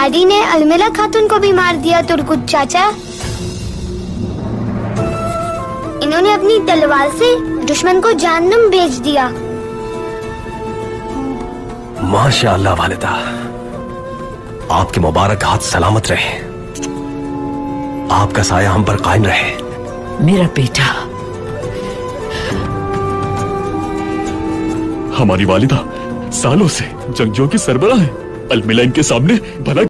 दादी ने अलमेला खातून को भी मार दिया तुर्कुत चाचा। इन्होंने अपनी तलवार से दुश्मन को जानम भेज दिया। माशाल्लाह वालिदा आपके मुबारक हाथ सलामत रहे। आपका साया हम पर कायम रहे। मेरा बेटा हमारी वालिदा सालों से जंगजों की सरबरा है। अलमिला इनके सामने भला